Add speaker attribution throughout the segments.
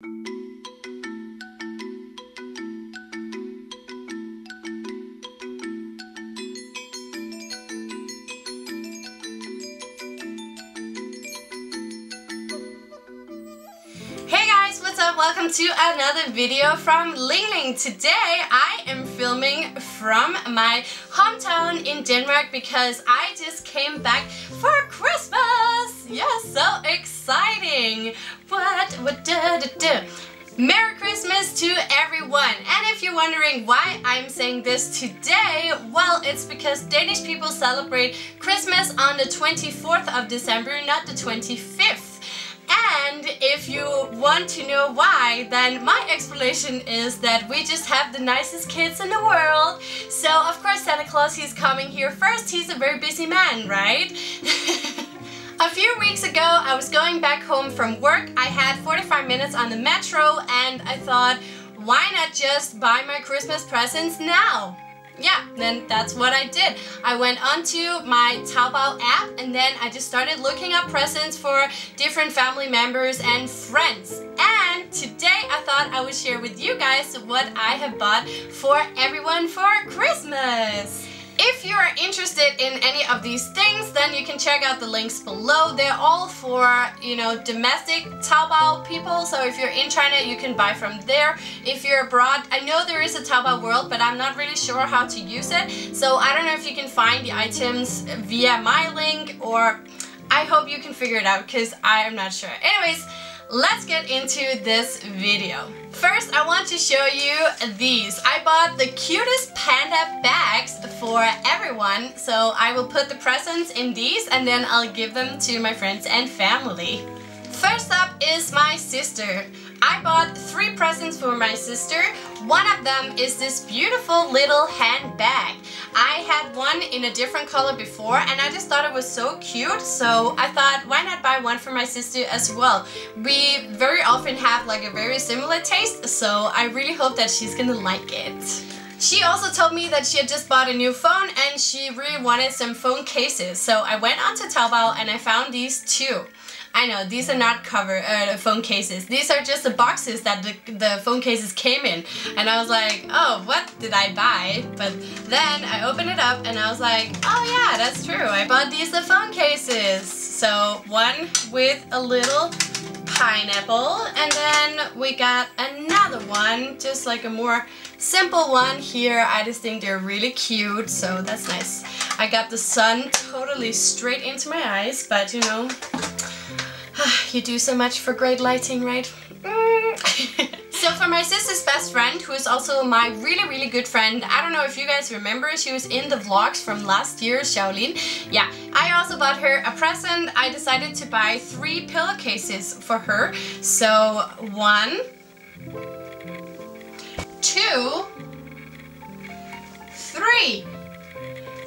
Speaker 1: you welcome to another video from Ling Ling. Today I am filming from my hometown in Denmark because I just came back for Christmas. Yes, so exciting. What, what, da, da, da. Merry Christmas to everyone! And if you're wondering why I'm saying this today, well, it's because Danish people celebrate Christmas on the 24th of December, not the 25th. And if you want to know why, then my explanation is that we just have the nicest kids in the world. So of course Santa Claus, he's coming here first. He's a very busy man, right? A few weeks ago, I was going back home from work. I had 45 minutes on the metro and I thought, why not just buy my Christmas presents now? Yeah, then that's what I did. I went onto my Taobao app and then I just started looking up presents for different family members and friends. And today I thought I would share with you guys what I have bought for everyone for Christmas. If you are interested in any of these things, then you can check out the links below. They're all for, you know, domestic Taobao people. So if you're in China, you can buy from there. If you're abroad, I know there is a Taobao world, but I'm not really sure how to use it. So I don't know if you can find the items via my link or I hope you can figure it out because I am not sure. Anyways, let's get into this video. First, I want to show you these. I bought the cutest panda bags for everyone, so I will put the presents in these and then I'll give them to my friends and family. First up is my sister. I bought three presents for my sister. One of them is this beautiful little handbag. I had one in a different color before and I just thought it was so cute so I thought why not buy one for my sister as well. We very often have like a very similar taste so I really hope that she's gonna like it. She also told me that she had just bought a new phone and she really wanted some phone cases. So I went onto Taobao and I found these two. I know, these are not cover uh, phone cases. These are just the boxes that the, the phone cases came in. And I was like, oh, what did I buy? But then I opened it up and I was like, oh yeah, that's true. I bought these the phone cases. So one with a little pineapple and then we got another one, just like a more simple one here. I just think they're really cute, so that's nice. I got the sun totally straight into my eyes, but you know, you do so much for great lighting, right? so for my sister's best friend, who is also my really, really good friend, I don't know if you guys remember, she was in the vlogs from last year, Xiaolin. Yeah, I also bought her a present. I decided to buy three pillowcases for her. So one, two, three.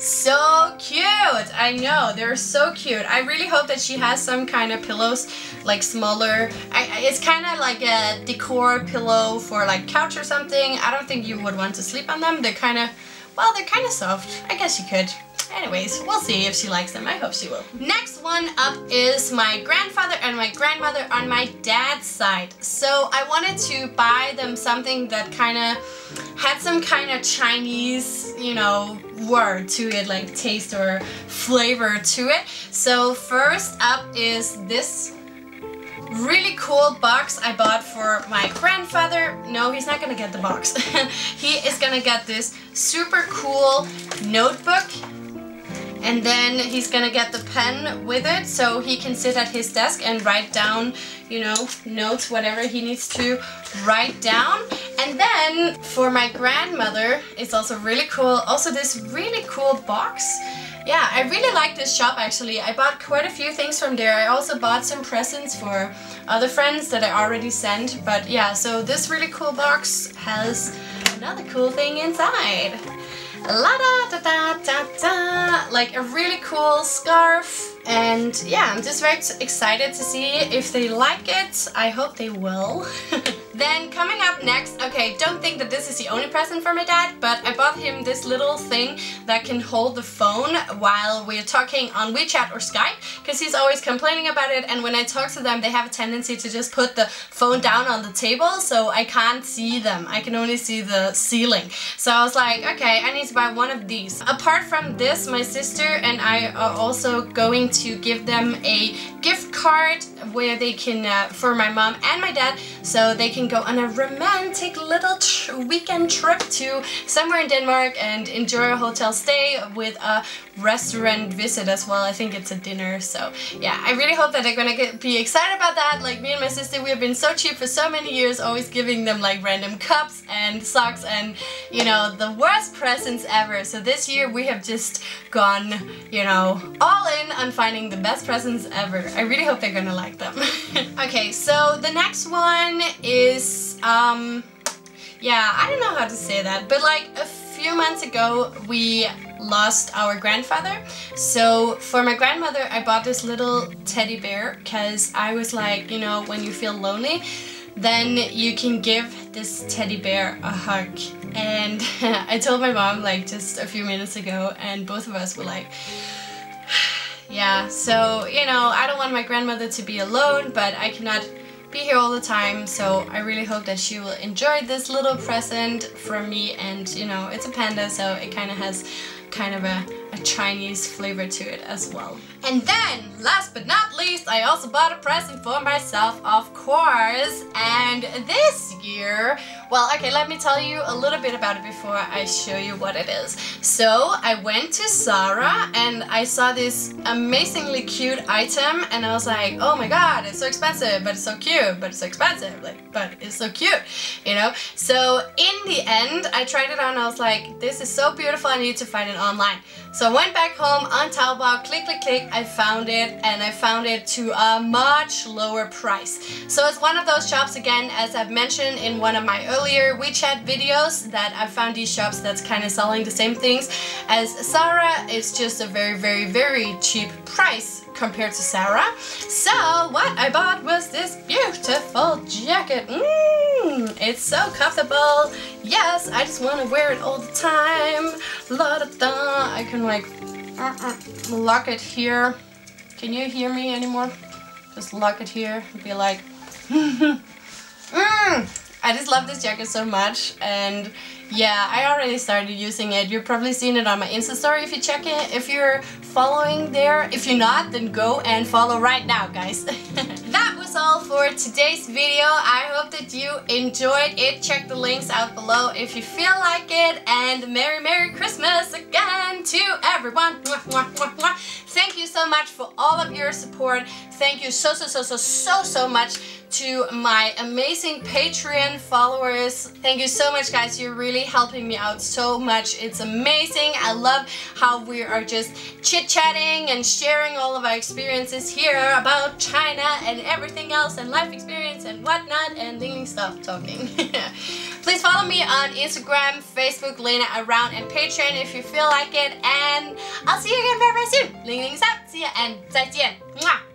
Speaker 1: So cute! I know, they're so cute. I really hope that she has some kind of pillows, like smaller. I, it's kind of like a decor pillow for like couch or something. I don't think you would want to sleep on them. They're kind of, well, they're kind of soft. I guess you could. Anyways, we'll see if she likes them. I hope she will. Next one up is my grandfather and my grandmother on my dad's side. So I wanted to buy them something that kind of had some kind of Chinese, you know, word to it, like taste or flavor to it. So first up is this really cool box I bought for my grandfather. No, he's not gonna get the box. he is gonna get this super cool notebook and then he's gonna get the pen with it so he can sit at his desk and write down, you know, notes, whatever he needs to write down. And then for my grandmother, it's also really cool, also this really cool box. Yeah, I really like this shop actually. I bought quite a few things from there. I also bought some presents for other friends that I already sent. But yeah, so this really cool box has another cool thing inside la da da da da da. Like a really cool scarf. And yeah I'm just very excited to see if they like it. I hope they will Then coming up next, okay, don't think that this is the only present for my dad, but I bought him this little thing that can hold the phone while we're talking on WeChat or Skype, because he's always complaining about it, and when I talk to them, they have a tendency to just put the phone down on the table, so I can't see them. I can only see the ceiling. So I was like, okay, I need to buy one of these. Apart from this, my sister and I are also going to give them a gift card where they can, uh, for my mom and my dad, so they can go on a romantic little tr weekend trip to somewhere in Denmark and enjoy a hotel stay with a restaurant visit as well. I think it's a dinner, so yeah, I really hope that they're gonna get, be excited about that. Like me and my sister, we have been so cheap for so many years, always giving them like random cups and socks and, you know, the worst presents ever. So this year we have just gone, you know, all in on finding the best presents ever. I really hope they're gonna like them. okay, so the next one is, um, yeah, I don't know how to say that, but like a few months ago we lost our grandfather. So for my grandmother, I bought this little teddy bear because I was like, you know, when you feel lonely, then you can give this teddy bear a hug. And I told my mom like just a few minutes ago and both of us were like, yeah, so, you know, I don't want my grandmother to be alone, but I cannot be here all the time so I really hope that she will enjoy this little present from me and you know it's a panda so it kind of has kind of a, a Chinese flavor to it as well. And then, last but not least, I also bought a present for myself, of course. And this year, well, okay, let me tell you a little bit about it before I show you what it is. So, I went to Zara and I saw this amazingly cute item and I was like, oh my god, it's so expensive, but it's so cute, but it's so expensive, like, but it's so cute, you know? So, in the end, I tried it on I was like, this is so beautiful, I need to find it online. So I went back home on Taobao, click, click, click, I found it and I found it to a much lower price. So it's one of those shops again, as I've mentioned in one of my earlier WeChat videos, that I found these shops that's kind of selling the same things as Zara. It's just a very, very, very cheap price compared to Zara. So what I bought was this beautiful jacket. Mmm, it's so comfortable. Yes, I just want to wear it all the time. La da da. I can like uh -uh, lock it here. Can you hear me anymore? Just lock it here and be like, mmm. I just love this jacket so much and yeah, I already started using it. You've probably seen it on my Insta story if you check it. If you're following there. If you're not, then go and follow right now, guys. that was all for today's video. I hope that you enjoyed it. Check the links out below if you feel like it. And Merry Merry Christmas again to everyone. Thank you so much for all of your support. Thank you so, so, so, so, so, so much to my amazing Patreon followers. Thank you so much guys, you're really helping me out so much. It's amazing. I love how we are just chit-chatting and sharing all of our experiences here about China and everything else and life experience and whatnot and Ling stuff talking. Please follow me on Instagram, Facebook, Lena Around and Patreon if you feel like it and I'll see you again very, very soon. Ling Ling's out. See ya and 再见. Mwah!